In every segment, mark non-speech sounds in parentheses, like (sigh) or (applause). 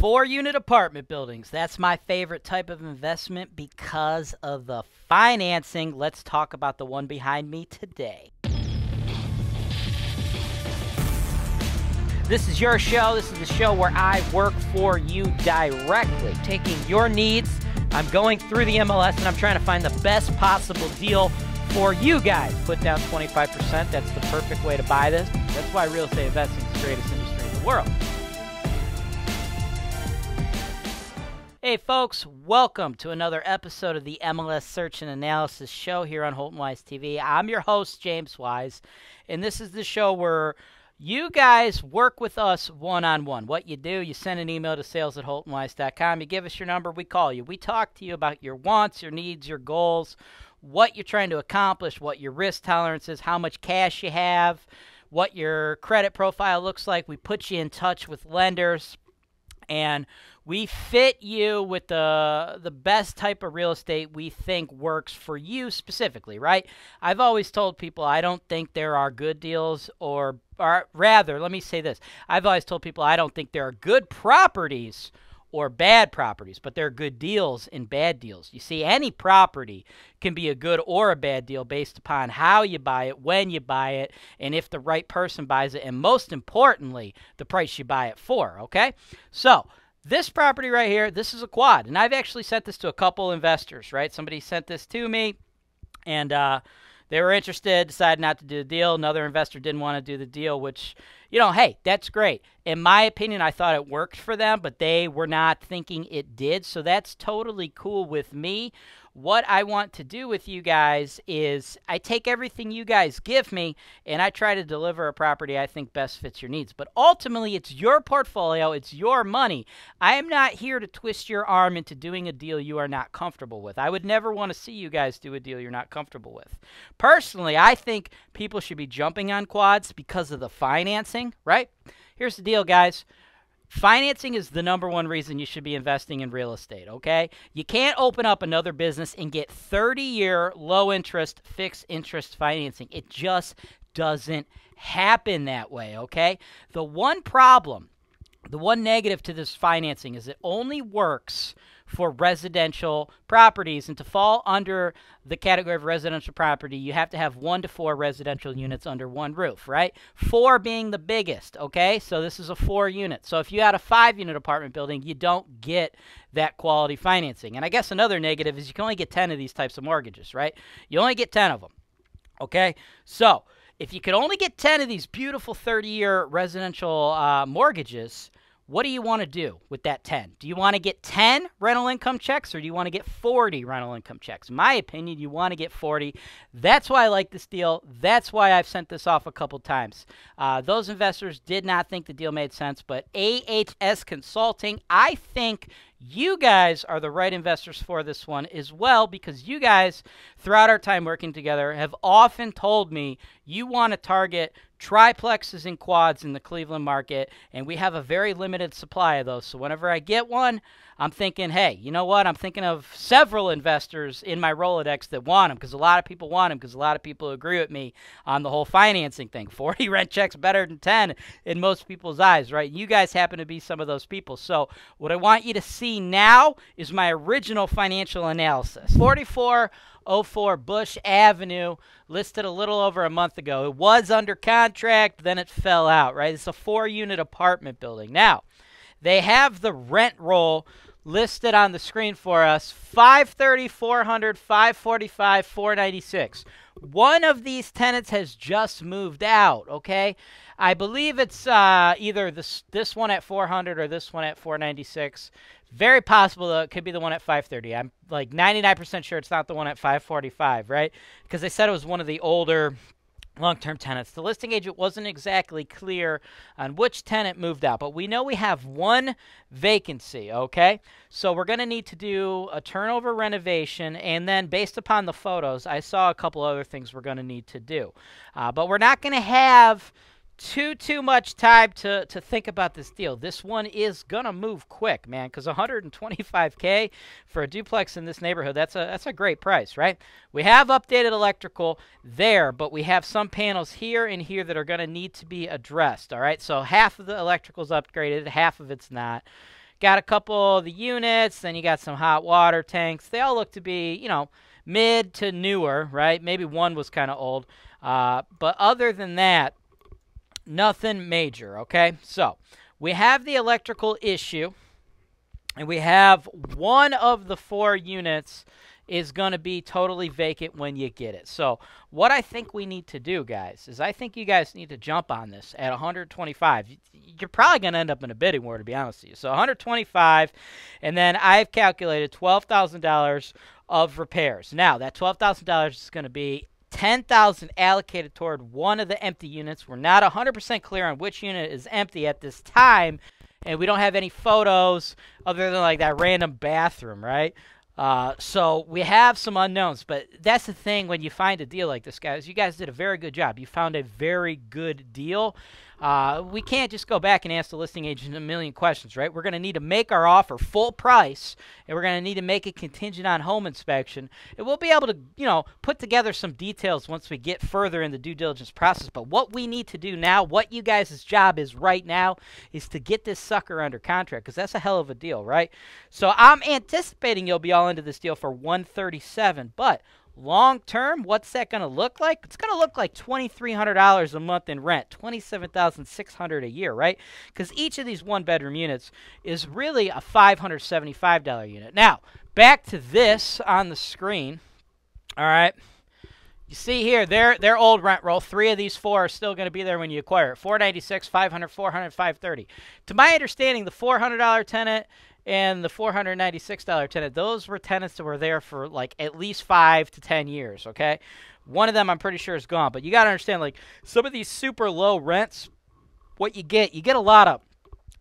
Four unit apartment buildings. That's my favorite type of investment because of the financing. Let's talk about the one behind me today. This is your show. This is the show where I work for you directly, taking your needs. I'm going through the MLS and I'm trying to find the best possible deal for you guys. Put down 25%. That's the perfect way to buy this. That's why real estate investing is the greatest industry in the world. Hey, folks, welcome to another episode of the MLS Search and Analysis Show here on Holton Wise TV. I'm your host, James Wise, and this is the show where you guys work with us one on one. What you do, you send an email to sales at holtonwise.com, you give us your number, we call you. We talk to you about your wants, your needs, your goals, what you're trying to accomplish, what your risk tolerance is, how much cash you have, what your credit profile looks like. We put you in touch with lenders and we fit you with the the best type of real estate we think works for you specifically, right? I've always told people I don't think there are good deals or or rather, let me say this. I've always told people I don't think there are good properties or bad properties, but there are good deals and bad deals. You see, any property can be a good or a bad deal based upon how you buy it, when you buy it, and if the right person buys it, and most importantly, the price you buy it for, okay? So, this property right here, this is a quad, and I've actually sent this to a couple investors, right? Somebody sent this to me, and uh, they were interested, decided not to do the deal. Another investor didn't want to do the deal, which, you know, hey, that's great. In my opinion, I thought it worked for them, but they were not thinking it did. So that's totally cool with me what I want to do with you guys is I take everything you guys give me and I try to deliver a property I think best fits your needs. But ultimately, it's your portfolio, it's your money. I am not here to twist your arm into doing a deal you are not comfortable with. I would never want to see you guys do a deal you're not comfortable with. Personally, I think people should be jumping on quads because of the financing, right? Here's the deal, guys. Financing is the number one reason you should be investing in real estate, okay? You can't open up another business and get 30 year low interest, fixed interest financing. It just doesn't happen that way, okay? The one problem, the one negative to this financing is it only works for residential properties. And to fall under the category of residential property, you have to have one to four residential units under one roof, right? Four being the biggest, okay? So this is a four unit. So if you had a five unit apartment building, you don't get that quality financing. And I guess another negative is you can only get 10 of these types of mortgages, right? You only get 10 of them, okay? So if you could only get 10 of these beautiful 30 year residential uh, mortgages, what do you want to do with that 10? Do you want to get 10 rental income checks or do you want to get 40 rental income checks? In my opinion, you want to get 40. That's why I like this deal. That's why I've sent this off a couple times. Uh, those investors did not think the deal made sense, but AHS Consulting, I think you guys are the right investors for this one as well because you guys, throughout our time working together, have often told me you want to target triplexes and quads in the Cleveland market, and we have a very limited supply of those. So whenever I get one, I'm thinking, hey, you know what? I'm thinking of several investors in my Rolodex that want them because a lot of people want them because a lot of people agree with me on the whole financing thing. (laughs) 40 rent checks better than 10 in most people's eyes, right? You guys happen to be some of those people. So what I want you to see now is my original financial analysis. 4404 Bush Avenue, listed a little over a month ago. It was under contract, then it fell out, right? It's a four unit apartment building. Now, they have the rent roll listed on the screen for us 530 400 545 496 one of these tenants has just moved out okay? I believe it's uh, either this this one at 400 or this one at 496 very possible though it could be the one at 530 i'm like 99% sure it's not the one at 545 right? Because they said it was one of the older long term tenants. The listing agent wasn't exactly clear on which tenant moved out, but we know we have one vacancy, okay? So we're going to need to do a turnover renovation, and then based upon the photos, I saw a couple other things we're going to need to do. Uh, but we're not going to have too too much time to to think about this deal. This one is gonna move quick, man, because 125k for a duplex in this neighborhood that's a that's a great price, right? We have updated electrical there, but we have some panels here and here that are gonna need to be addressed. All right, so half of the electrical's upgraded, half of it's not. Got a couple of the units, then you got some hot water tanks. They all look to be, you know, mid to newer, right? Maybe one was kind of old. Uh, but other than that, nothing major, okay? So we have the electrical issue, and we have one of the four units is going to be totally vacant when you get it. So, what I think we need to do, guys, is I think you guys need to jump on this at 125. You're probably going to end up in a bidding war, to be honest with you. So, 125, and then I've calculated $12,000 of repairs. Now, that $12,000 is going to be 10,000 allocated toward one of the empty units. We're not 100% clear on which unit is empty at this time, and we don't have any photos other than like that random bathroom, right? Uh, so we have some unknowns, but that's the thing when you find a deal like this, guys. You guys did a very good job. You found a very good deal. Uh, we can't just go back and ask the listing agent a million questions, right? We're going to need to make our offer full price, and we're going to need to make it contingent on home inspection. And we'll be able to, you know, put together some details once we get further in the due diligence process. But what we need to do now, what you guys' job is right now, is to get this sucker under contract because that's a hell of a deal, right? So I'm anticipating you'll be all into this deal for 137, but Long term, what's that going to look like? It's going to look like $2,300 a month in rent, $27,600 a year, right? Because each of these one bedroom units is really a $575 unit. Now, back to this on the screen. All right. You see here, their their old rent roll. Three of these four are still going to be there when you acquire it. 496, 500, 400, 530. To my understanding, the $400 tenant and the $496 tenant, those were tenants that were there for like at least five to 10 years, okay? One of them I'm pretty sure is gone, but you got to understand like some of these super low rents, what you get, you get a lot of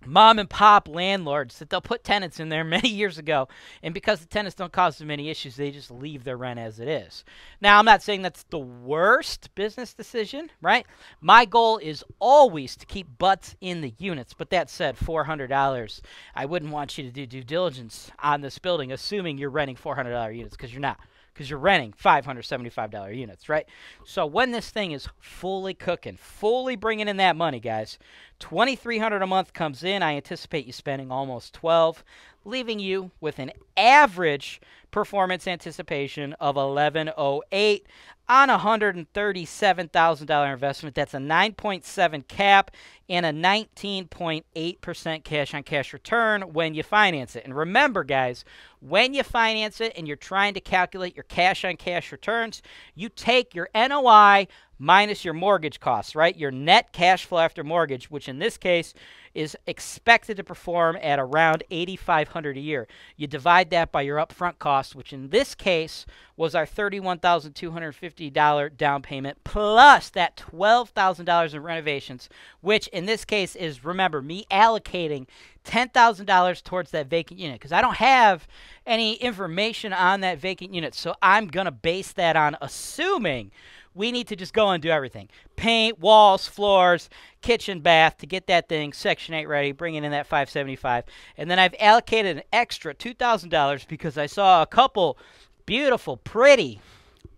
mom and pop landlords that they'll put tenants in there (laughs) many years ago. And because the tenants don't cause them any issues they just leave their rent as it is. Now i'm not saying that's the worst business decision right? My goal is always to keep butts in the units. But that said $400 i wouldn't want you to do due diligence on this building assuming you're renting $400 units because you're not because you're renting $575 units, right? So when this thing is fully cooking, fully bringing in that money, guys, 2300 a month comes in. I anticipate you spending almost 12, leaving you with an average performance anticipation of 1108 on a $137,000 investment. That's a 9.7 cap and a 19.8% cash on cash return when you finance it. And remember, guys, when you finance it and you're trying to calculate your cash on cash returns, you take your NOI minus your mortgage costs, right? Your net cash flow after mortgage, which in this case is expected to perform at around 8500 a year. You divide that by your upfront costs, which in this case was our $31,250 down payment plus that $12,000 in renovations, which in this case is remember me allocating $10,000 towards that vacant unit because I don't have any information on that vacant unit. So I'm going to base that on assuming we need to just go and do everything paint, walls, floors, kitchen, bath to get that thing Section 8 ready, bringing in that 575 And then I've allocated an extra $2,000 because I saw a couple beautiful, pretty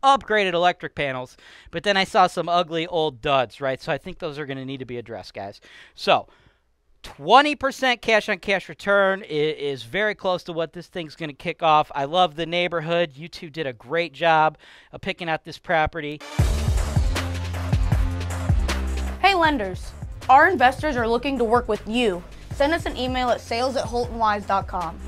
upgraded electric panels, but then I saw some ugly old duds, right? So I think those are going to need to be addressed, guys. So 20% cash on cash return is, very close to what this thing's going to kick off. I love the neighborhood. You two did a great job of picking out this property. Hey, lenders. Our investors are looking to work with you. Send us an email at sales at holtonwise.com.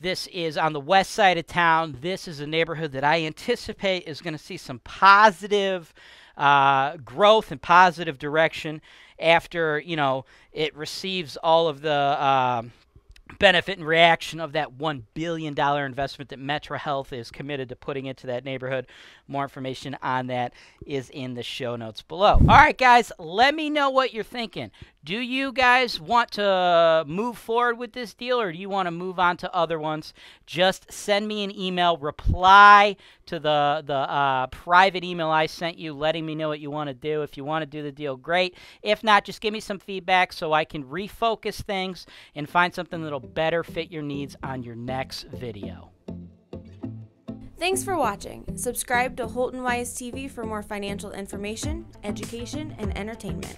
This is on the west side of town. This is a neighborhood that I anticipate is going to see some positive uh, growth and positive direction after you know it receives all of the uh, benefit and reaction of that $1 billion investment that Metro Health is committed to putting into that neighborhood. More information on that is in the show notes below. All right, guys, let me know what you're thinking. Do you guys want to move forward with this deal or do you want to move on to other ones? Just send me an email, reply to the, the uh, private email I sent you, letting me know what you want to do. If you want to do the deal, great. If not, just give me some feedback so I can refocus things and find something that'll better fit your needs on your next video. Thanks for watching. Subscribe to Holton Wise TV for more financial information, education, and entertainment.